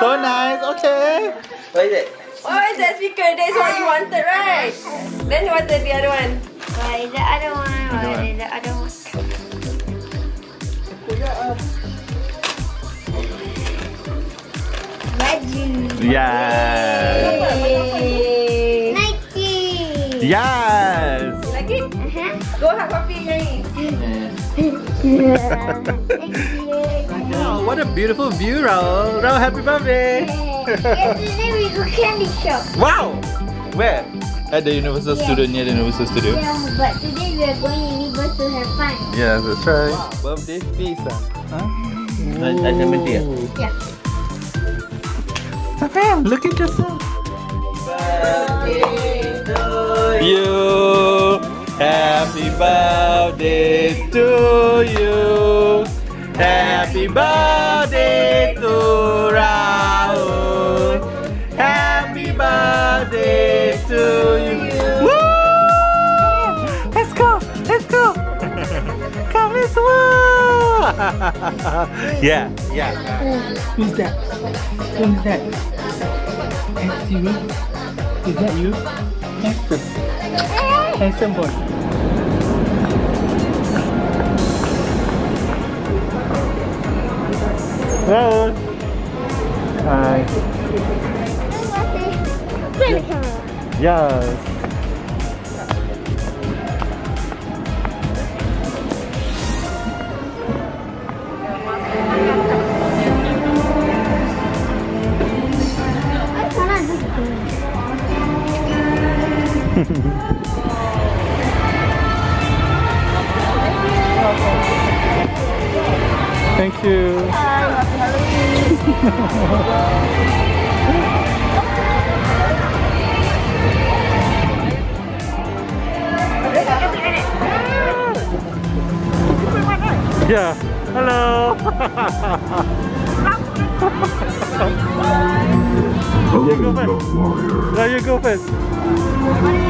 So nice. Okay. What is it? Oh, it's that speaker. That's what you wanted, right? Then what's the, the other one? What is the other one? What is the other one? Baju. Yes. Yes. You like it? Uh-huh. Go have coffee, nyanyi. Oh, what a beautiful view, Raoul. Raoul, happy birthday. Yesterday we go candy shop. Wow. Where? At the Universal Yeah. Studio, near the Universal Studio. Yeah, but today we are going Universe to have fun. Yes, that's right. Birthday feast, ah. Huh? Ice lemon tea, ah? Yeah. Rafael, look at yourself. Birthday to You. Happy birthday to you. Happy birthday to Raoul. Happy birthday to you. Woo! Let's go. Let's go. Come, let's go. yeah, yeah. Who's that? Who's that? That's you? Is that you? Handsome. Handsome boy. Raoul. Hi. Turn the camera. Yes. Thank you. Yeah. Hello. you go first. No, you go first.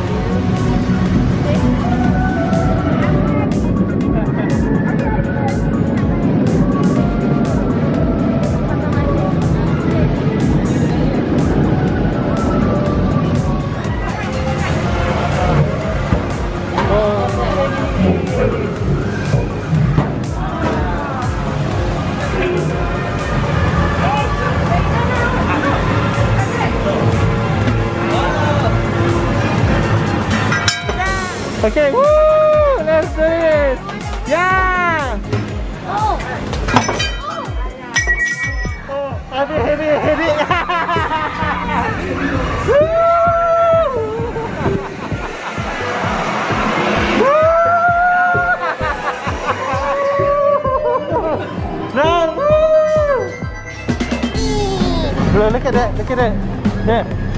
Okay. Woo! Let's do it. Yeah. Oh, Oh, heavy, heavy, heavy. No! Bro, look at that, look at that. There.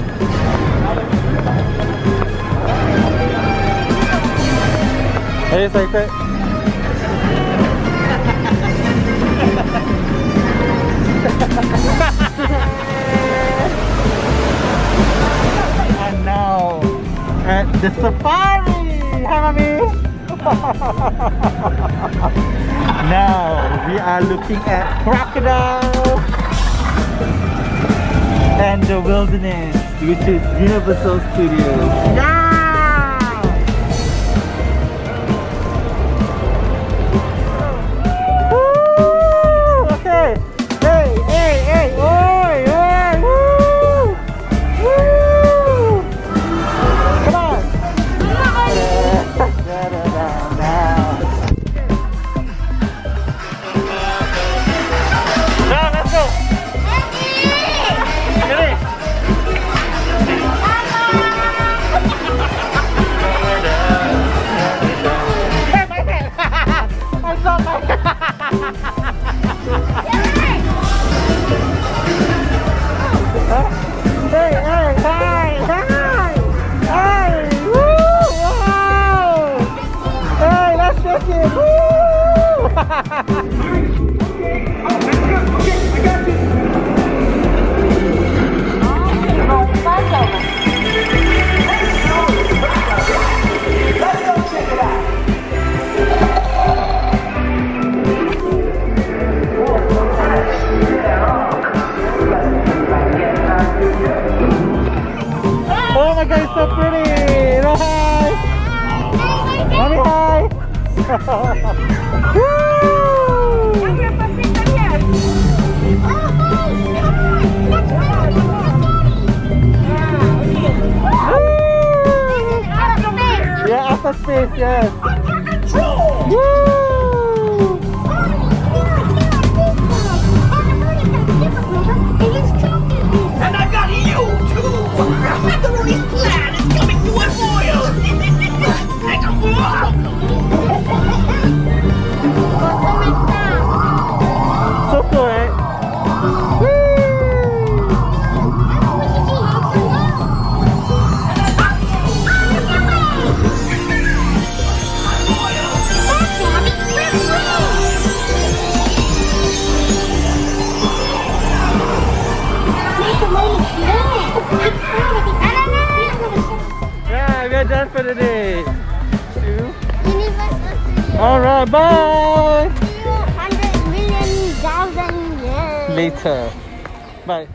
You excited? and now at the safari! Hi, mommy! now we are looking at crocodile and the wilderness, which is Universal Studios. Yeah! Woo! Oh my god, it's so pretty! No, hi! Mommy, hi! Woo! Yeah, outer space, yes. Done for the day. Alright, bye! Hundred million thousand years. Later. Bye.